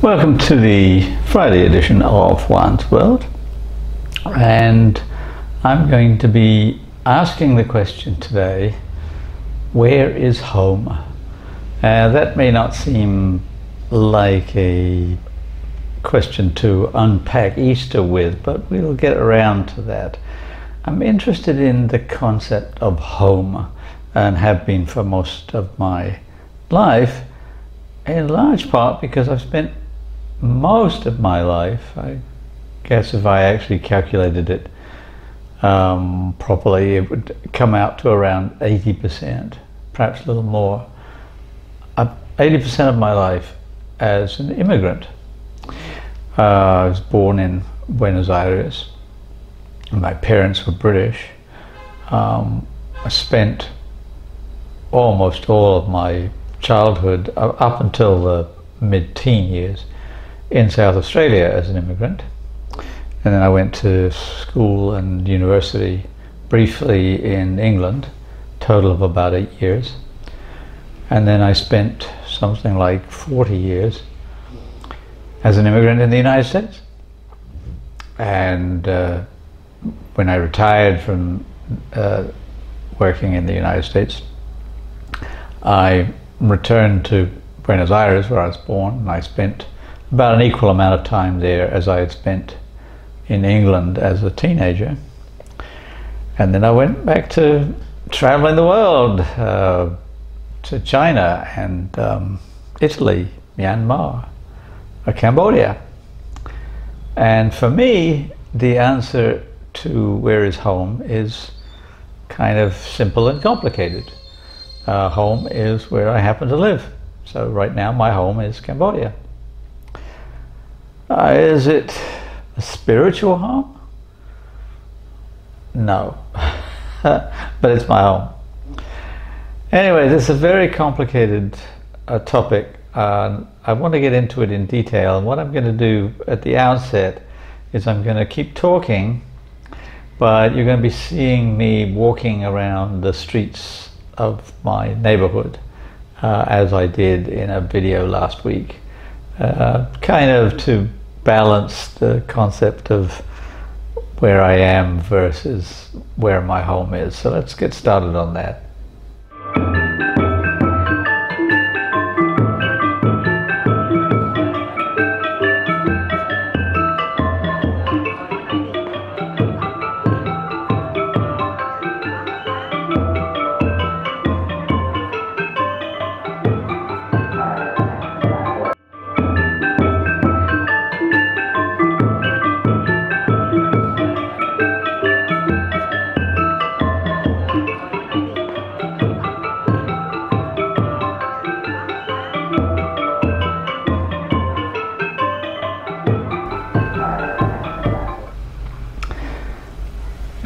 Welcome to the Friday edition of Juan's Whirled. And I'm going to be asking the question today where is home? Uh, that may not seem like a question to unpack Easter with, but we'll get around to that. I'm interested in the concept of home and have been for most of my life, in large part because I've spent most of my life, I guess if I actually calculated it um, properly, it would come out to around 80%, perhaps a little more. Uh, 80% of my life as an immigrant. Uh, I was born in Buenos Aires. My parents were British. Um, I spent almost all of my childhood, uh, up until the mid-teen years, in South Australia as an immigrant. And then I went to school and university briefly in England, total of about eight years. And then I spent something like 40 years as an immigrant in the United States. And uh, when I retired from uh, working in the United States, I returned to Buenos Aires, where I was born, and I spent about an equal amount of time there as I had spent in England as a teenager. And then I went back to traveling the world, uh, to China and um, Italy, Myanmar, uh, Cambodia. And for me, the answer to where is home is kind of simple and complicated. Uh, home is where I happen to live. So right now my home is Cambodia. Uh, is it a spiritual home? No, but it's my home. Anyway, this is a very complicated uh, topic. Uh, I want to get into it in detail, and what I'm going to do at the outset is I'm going to keep talking, but you're going to be seeing me walking around the streets of my neighborhood uh, as I did in a video last week, uh, kind of to balance the concept of where I am versus where my home is. So let's get started on that.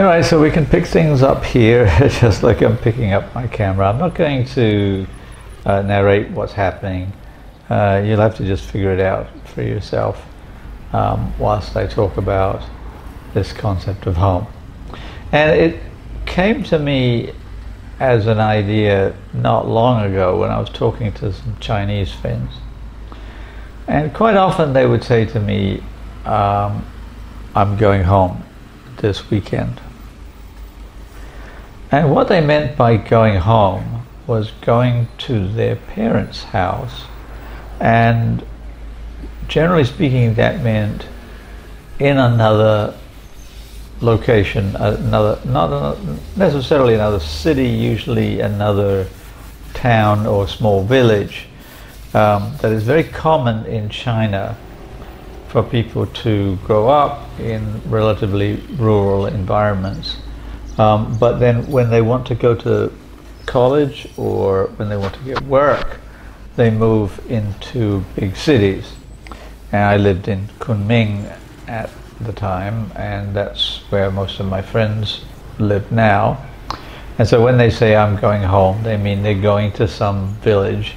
Anyway, so we can pick things up here just like I'm picking up my camera. I'm not going to uh, narrate what's happening. Uh, you'll have to just figure it out for yourself um, whilst I talk about this concept of home. And it came to me as an idea not long ago when I was talking to some Chinese friends. And quite often they would say to me, um, I'm going home this weekend. And what they meant by going home was going to their parents' house. And generally speaking, that meant in another location, another, not necessarily another city, usually another town or small village. Um, that is very common in China for people to grow up in relatively rural environments. Um, but then when they want to go to college or when they want to get work, they move into big cities. And I lived in Kunming at the time, and that's where most of my friends live now. And so when they say I'm going home, they mean they're going to some village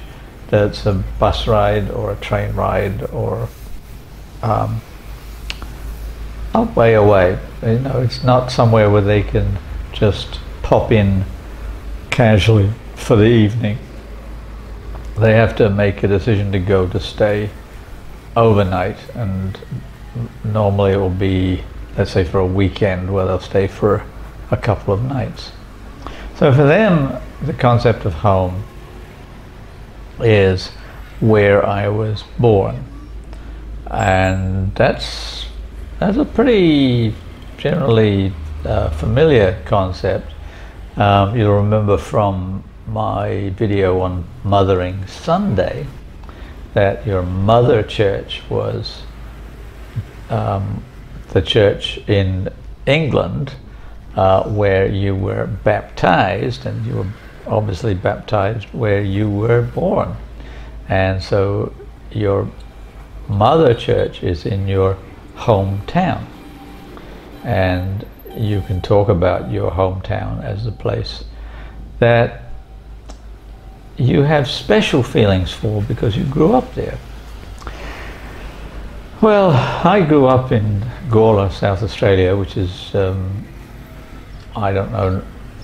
that's a bus ride or a train ride or um, a way away. You know, it's not somewhere where they can just pop in casually for the evening. They have to make a decision to go to stay overnight, and normally it will be, let's say, for a weekend where they'll stay for a couple of nights. So for them, the concept of home is where I was born, and that's that's a pretty generally uh, familiar concept. Um, you'll remember from my video on Mothering Sunday that your mother church was um, the church in England uh, where you were baptized, and you were obviously baptized where you were born. And so your mother church is in your hometown. And you can talk about your hometown as the place that you have special feelings for because you grew up there. Well, I grew up in Gawler, South Australia, which is, um, I don't know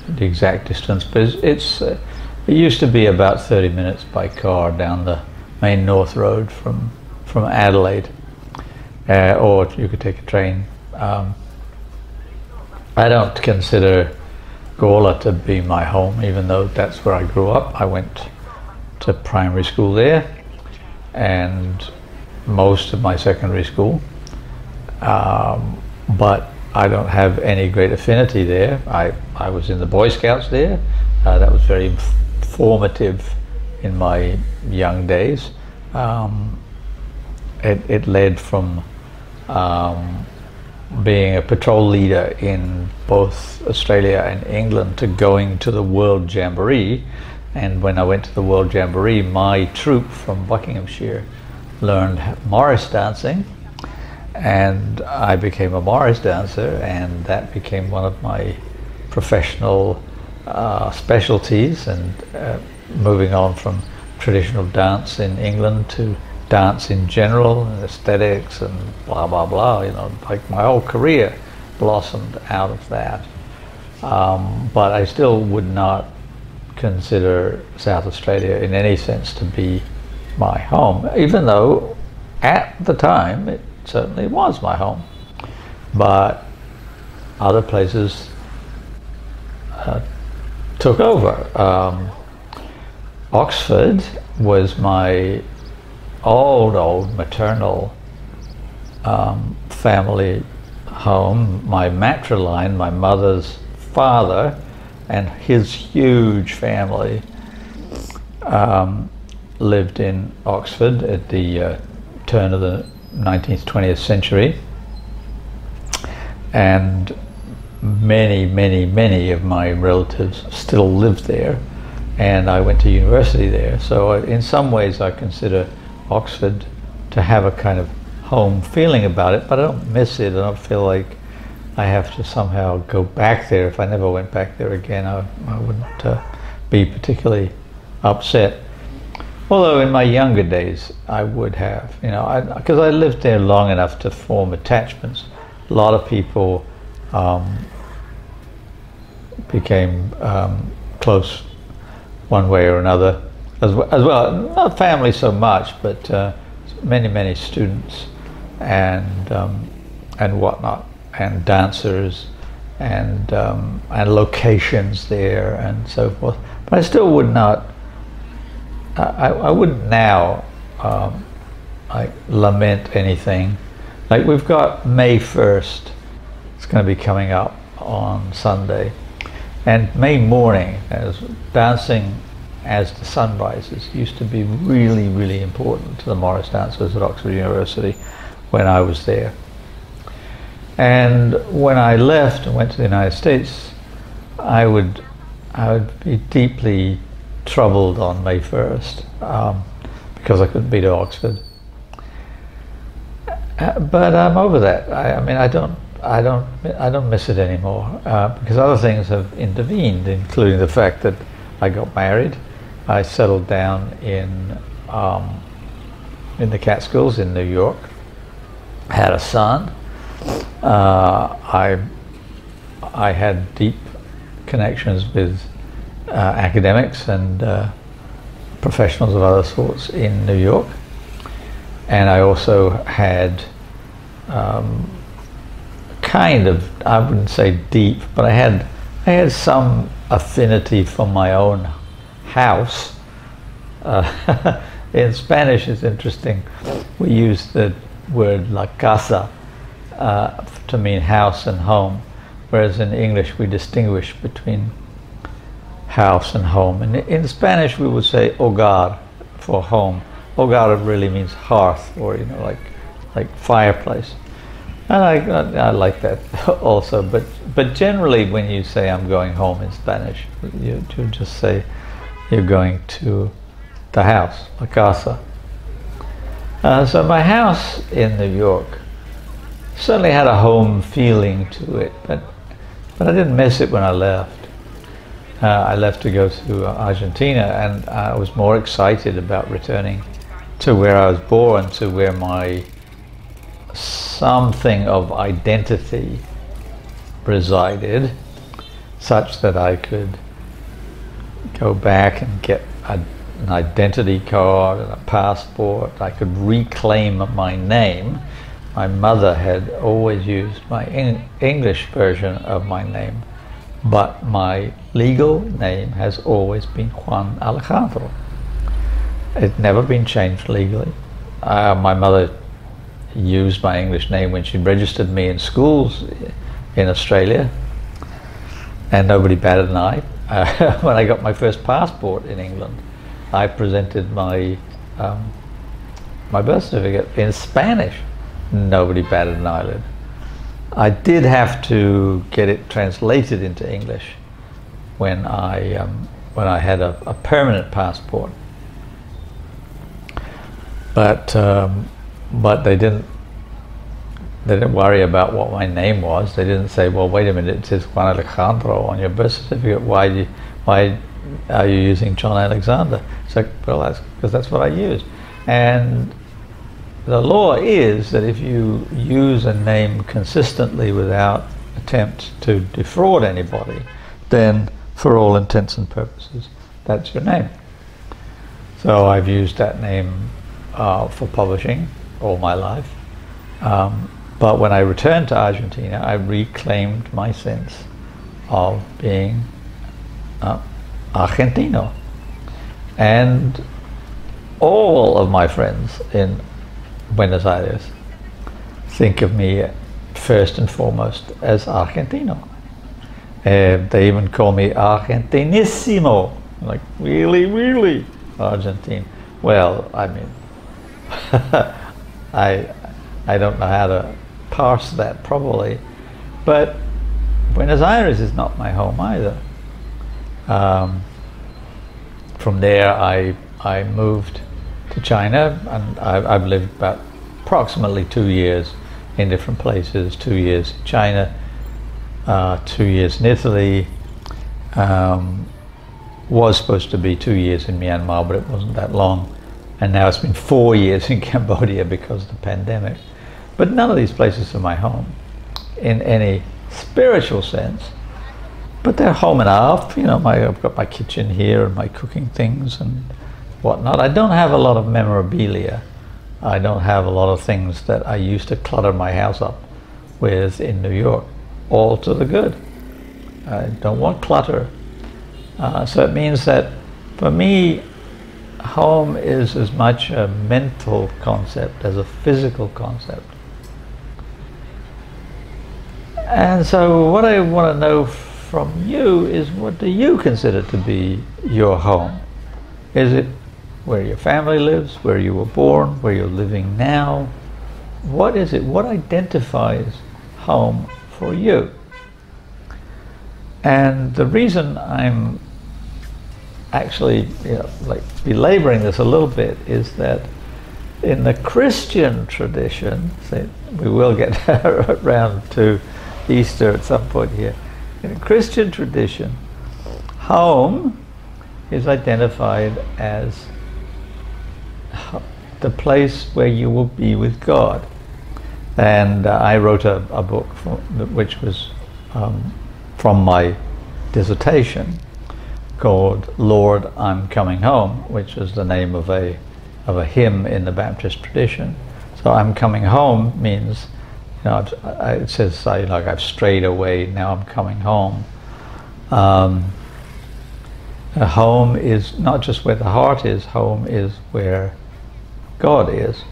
the exact distance, but it's, it's uh, it used to be about 30 minutes by car down the main North Road from, from Adelaide, uh, or you could take a train. Um, I don't consider Gawler to be my home, even though that's where I grew up. I went to primary school there and most of my secondary school. Um, but I don't have any great affinity there. I, I was in the Boy Scouts there. Uh, that was very formative in my young days. Um, it, it led from um, being a patrol leader in both Australia and England to going to the World Jamboree. And when I went to the World Jamboree, my troop from Buckinghamshire learned Morris dancing. And I became a Morris dancer, and that became one of my professional uh, specialties. And uh, moving on from traditional dance in England to dance in general, and aesthetics, and blah blah blah. You know, like my whole career blossomed out of that. Um, but I still would not consider South Australia in any sense to be my home, even though at the time it certainly was my home. But other places uh, took over. Um, Oxford was my old, old maternal um, family home. My matriline, my mother's father, and his huge family um, lived in Oxford at the uh, turn of the 19th, 20th century. And many, many, many of my relatives still live there. And I went to university there. So in some ways I consider Oxford to have a kind of home feeling about it, but I don't miss it. I don't feel like I have to somehow go back there. If I never went back there again, I, I wouldn't uh, be particularly upset. Although in my younger days, I would have, you know, because I, I, lived there long enough to form attachments. A lot of people um, became um, close one way or another as well, as well. Not family so much, but uh, many, many students and um, and whatnot, and dancers, and um, and locations there, and so forth. But I still would not. I, I wouldn't now um, like lament anything. Like we've got May first. It's going to be coming up on Sunday, and May morning as dancing as the sun rises used to be really, really important to the Morris dancers at Oxford University when I was there. And when I left and went to the United States, I would, I would be deeply troubled on May 1st um, because I couldn't be to Oxford. Uh, but I'm over that. I, I, mean, I don't, I don't, I don't miss it anymore uh, because other things have intervened, including the fact that I got married I settled down in um, in the Catskills in New York. Had a son. Uh, I I had deep connections with uh, academics and uh, professionals of other sorts in New York, and I also had um, kind of I wouldn't say deep, but I had I had some affinity for my own house. Uh, in Spanish, it's interesting. We use the word la casa uh, to mean house and home, whereas in English we distinguish between house and home. And in Spanish we would say hogar for home. Hogar really means hearth or you know like like fireplace. And I, I, like that also, but but generally when you say I'm going home in Spanish, you, you just say you're going to the house, la casa. Uh, so my house in New York certainly had a home feeling to it, but but I didn't miss it when I left. Uh, I left to go to Argentina, and I was more excited about returning to where I was born, to where my something of identity resided, such that I could go back and get a, an identity card and a passport. I could reclaim my name. My mother had always used my English version of my name, but my legal name has always been Juan Alejandro. It's never been changed legally. Uh, my mother used my English name when she registered me in schools in Australia, and nobody batted an eye. Uh, when I got my first passport in England, I presented my um, my birth certificate in Spanish. Nobody batted an eyelid. I did have to get it translated into English when I um, when I had a, a permanent passport but um, but they didn't they didn't worry about what my name was. They didn't say, "Well, wait a minute, it says Juan Alejandro on your birth certificate. Why you, why are you using John Alexander?" So, well, that's because that's what I use. And the law is that if you use a name consistently without attempt to defraud anybody, then for all intents and purposes, that's your name. So I've used that name uh, for publishing all my life. Um, but when I returned to Argentina, I reclaimed my sense of being uh, Argentino. And all of my friends in Buenos Aires think of me first and foremost as Argentino. Uh, they even call me Argentinissimo, like really, really Argentine. Well, I mean, I, I don't know how to parse that properly, but Buenos Aires is not my home either. Um, from there, I, I moved to China, and I, I've lived about approximately two years in different places, two years in China, uh, two years in Italy, um, was supposed to be two years in Myanmar, but it wasn't that long and now it's been four years in Cambodia because of the pandemic. But none of these places are my home in any spiritual sense. But they're home enough. You know, my, I've got my kitchen here and my cooking things and whatnot. I don't have a lot of memorabilia. I don't have a lot of things that I used to clutter my house up with in New York. All to the good. I don't want clutter. Uh, so it means that for me, home is as much a mental concept as a physical concept. And so what I want to know from you is what do you consider to be your home? Is it where your family lives, where you were born, where you're living now? What is it? What identifies home for you? And the reason I'm actually you know, like belaboring this a little bit is that in the Christian tradition, say, we will get around to Easter at some point here. In Christian tradition, home is identified as the place where you will be with God. And uh, I wrote a, a book which was um, from my dissertation called Lord, I'm Coming Home, which is the name of a, of a hymn in the Baptist tradition. So I'm coming home means, you know, I, it says I, like I've strayed away. Now I'm coming home. Um, home is not just where the heart is. Home is where God is.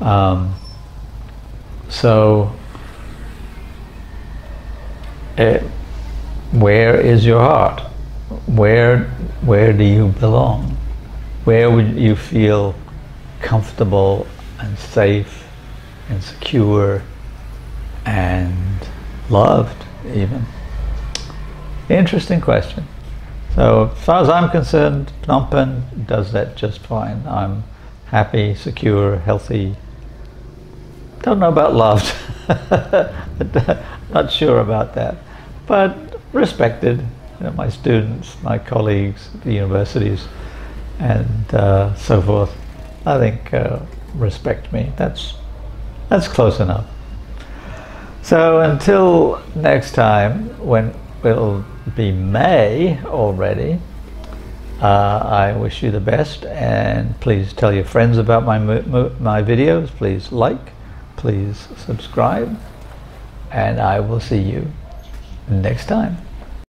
Um, so, it, where is your heart? Where where do you belong? Where would you feel comfortable and safe and secure and loved even? Interesting question. So as far as I'm concerned, Phnom Penh does that just fine. I'm happy, secure, healthy. Don't know about loved. Not sure about that. But respected. You know, my students, my colleagues, the universities, and uh, so forth, I think uh, respect me. That's that's close enough. So until next time, when it'll be May already, uh, I wish you the best, and please tell your friends about my my videos. Please like, please subscribe, and I will see you next time.